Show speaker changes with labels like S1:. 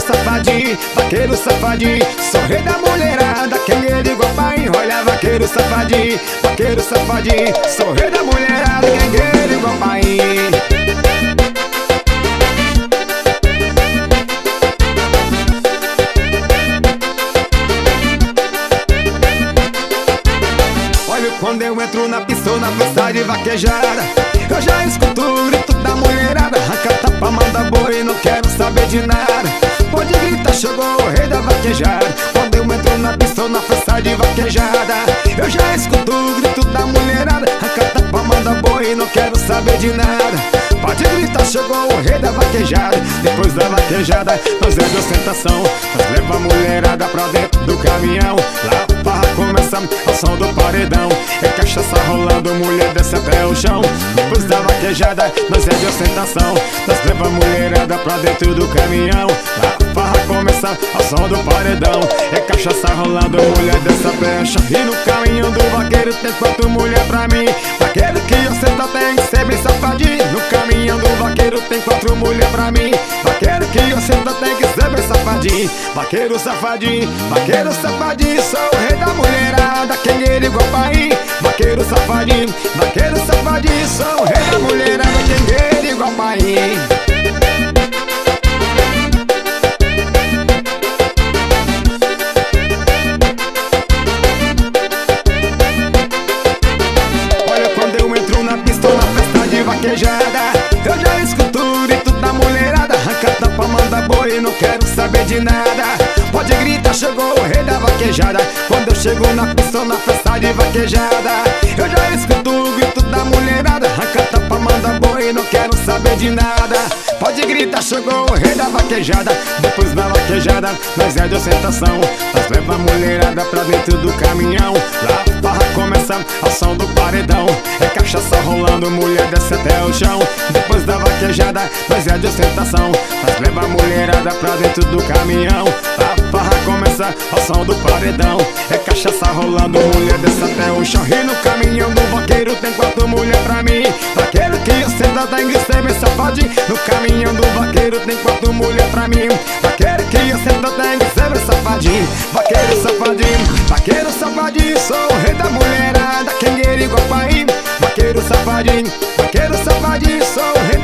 S1: safadinho, vaqueiro safadinho Sou rei da mulherada, quem ele igual pai Olha, vaqueiro safadinho, vaqueiro safadinho Sou rei da mulherada, quem ele igual pai Olha quando eu entro na pista na festa de vaquejada Eu já escuto o grito Quando eu entro na pista na festa de vaquejada Eu já escuto o grito da mulherada. Arranca tapa, manda boi, não quero saber de nada. Pode gritar, chegou o rei da vaquejada. Depois da vaquejada, nós é de ostentação Nós leva a mulherada pra dentro do caminhão. Lá a farra começa ao som do paredão. É cachaça rolando, mulher desce até o chão. Depois da vaquejada, nós é de ostentação Nós leva a mulherada pra dentro do caminhão som do paredão. É cachaça rolando, mulher o chão E no caminhão do vaqueiro tem quatro mulher pra mim. Vaqueiro que ostenta tem que ser bem safadinho No caminhão do vaqueiro tem quatro mulher pra mim. Vaqueiro que ostenta tem que ser bem safadinho Vaqueiro safadinho, vaqueiro safadinho Sou o rei da mulherada, quem ele igual pai Vaqueiro safadinho, vaqueiro safadinho Sou o rei da mulherada, quem ele igual pai Olha Eu já escuto o grito da mulherada. Arranca tapa, manda boi, não quero saber de nada. Pode gritar, chegou o rei da vaquejada. Quando eu chego na pista na festa de vaquejada. Eu já escuto o grito da mulherada. Arranca tapa, manda boi, não quero saber de nada. Pode gritar, chegou o rei da vaquejada. Depois da vaquejada, nós é de ostentação Nós leva a mulherada pra dentro do caminhão. Lá a farra começa ao som do paredão. É cachaça rolando, mulher desce até o chão. Depois da vaquejada, nós é de ostentação Nós leva a mulherada pra dentro do caminhão. Lá a farra começa ao som do paredão. É cachaça rolando, mulher desce até o chão. E no caminhão do vaqueiro tem quatro mulher pra mim. Vaqueiro que ostenta ser bem safadinho No caminhão do vaqueiro tem quatro mulher pra mim. Vaqueiro que ostenta tem que bem safadinho. Vaqueiro safadinho, vaqueiro safadinho Sou o rei da mulherada, quem ele igual pai Vaqueiro safadinho, vaqueiro safadinho Sou o rei